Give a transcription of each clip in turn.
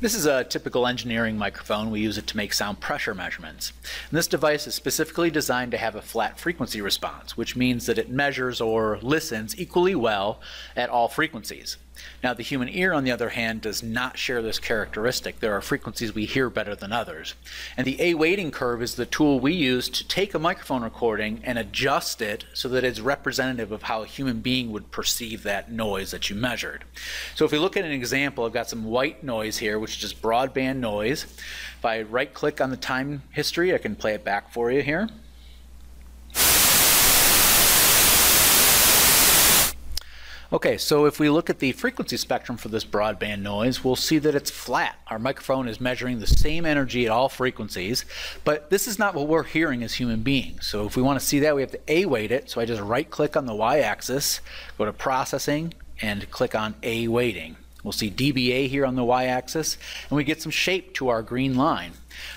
This is a typical engineering microphone. We use it to make sound pressure measurements. And this device is specifically designed to have a flat frequency response, which means that it measures or listens equally well at all frequencies. Now, the human ear, on the other hand, does not share this characteristic. There are frequencies we hear better than others. And the A weighting curve is the tool we use to take a microphone recording and adjust it so that it's representative of how a human being would perceive that noise that you measured. So if we look at an example, I've got some white noise here, which is just broadband noise. If I right click on the time history, I can play it back for you here. Okay, so if we look at the frequency spectrum for this broadband noise, we'll see that it's flat. Our microphone is measuring the same energy at all frequencies, but this is not what we're hearing as human beings. So if we want to see that, we have to A weight it. So I just right click on the Y axis, go to processing, and click on A weighting. We'll see dBA here on the y-axis, and we get some shape to our green line.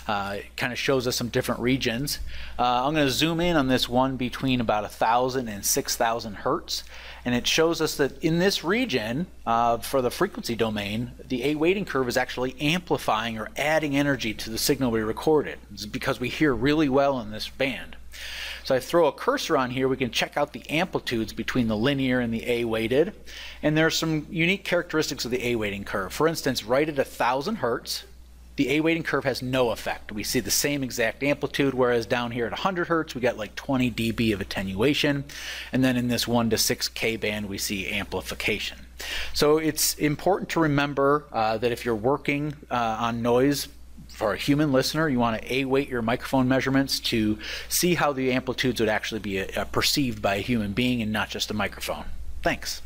Uh, it kind of shows us some different regions. Uh, I'm going to zoom in on this one between about 1,000 and 6,000 hertz, and it shows us that in this region, uh, for the frequency domain, the A weighting curve is actually amplifying or adding energy to the signal we recorded. It's because we hear really well in this band. So I throw a cursor on here, we can check out the amplitudes between the linear and the A weighted. And there are some unique characteristics of the A weighting curve. For instance, right at 1,000 hertz, the A weighting curve has no effect. We see the same exact amplitude, whereas down here at 100 hertz, we got like 20 dB of attenuation. And then in this 1 to 6K band, we see amplification. So it's important to remember uh, that if you're working uh, on noise for a human listener, you want to A-weight your microphone measurements to see how the amplitudes would actually be uh, perceived by a human being and not just a microphone. Thanks.